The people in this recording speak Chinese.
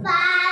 八。